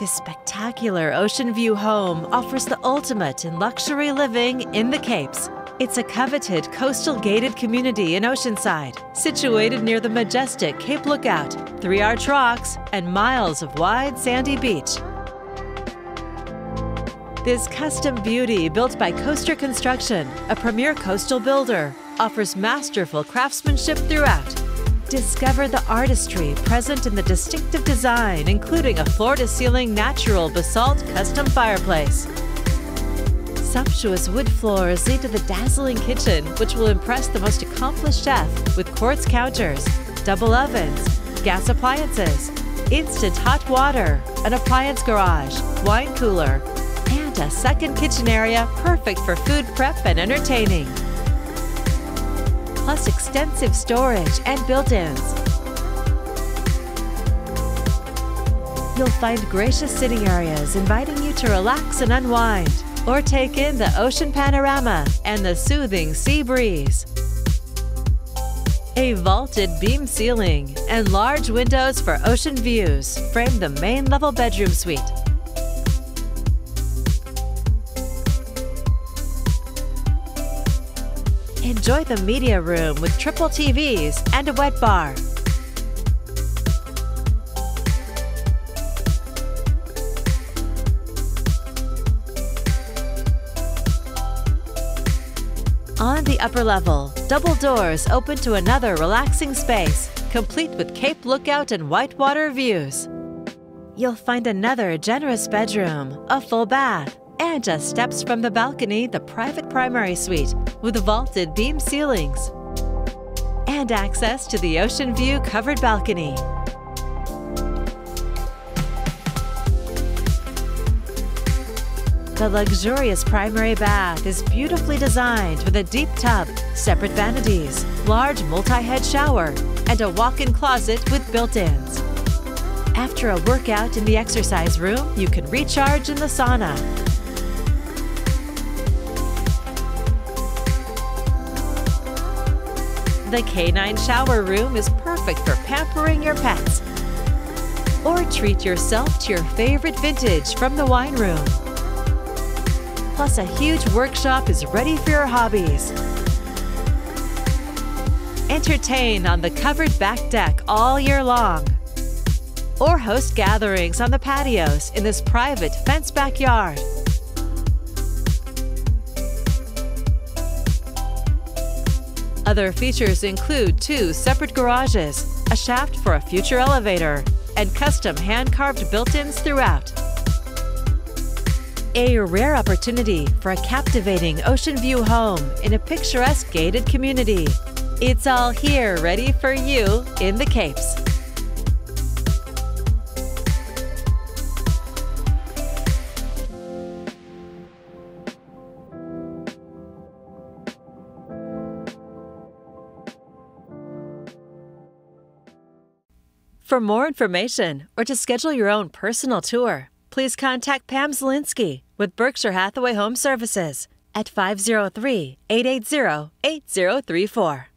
This spectacular ocean view home offers the ultimate in luxury living in the Capes. It's a coveted coastal gated community in Oceanside, situated near the majestic Cape Lookout, three arch rocks, and miles of wide sandy beach. This custom beauty, built by Coaster Construction, a premier coastal builder, offers masterful craftsmanship throughout. Discover the artistry present in the distinctive design, including a floor to ceiling natural basalt custom fireplace. Sumptuous wood floors lead to the dazzling kitchen, which will impress the most accomplished chef with quartz counters, double ovens, gas appliances, instant hot water, an appliance garage, wine cooler, and a second kitchen area perfect for food prep and entertaining plus extensive storage and built-ins. You'll find gracious sitting areas inviting you to relax and unwind or take in the ocean panorama and the soothing sea breeze. A vaulted beam ceiling and large windows for ocean views frame the main level bedroom suite. Enjoy the media room with triple TVs and a wet bar. On the upper level, double doors open to another relaxing space, complete with Cape Lookout and whitewater views. You'll find another generous bedroom, a full bath, and just steps from the balcony, the private primary suite with vaulted beam ceilings and access to the ocean view covered balcony. The luxurious primary bath is beautifully designed with a deep tub, separate vanities, large multi-head shower, and a walk-in closet with built-ins. After a workout in the exercise room, you can recharge in the sauna The canine shower room is perfect for pampering your pets. Or treat yourself to your favorite vintage from the wine room. Plus, a huge workshop is ready for your hobbies. Entertain on the covered back deck all year long. Or host gatherings on the patios in this private fenced backyard. Other features include two separate garages, a shaft for a future elevator, and custom hand-carved built-ins throughout. A rare opportunity for a captivating ocean view home in a picturesque gated community. It's all here ready for you in the Capes. For more information or to schedule your own personal tour, please contact Pam Zielinski with Berkshire Hathaway Home Services at 503 880 8034.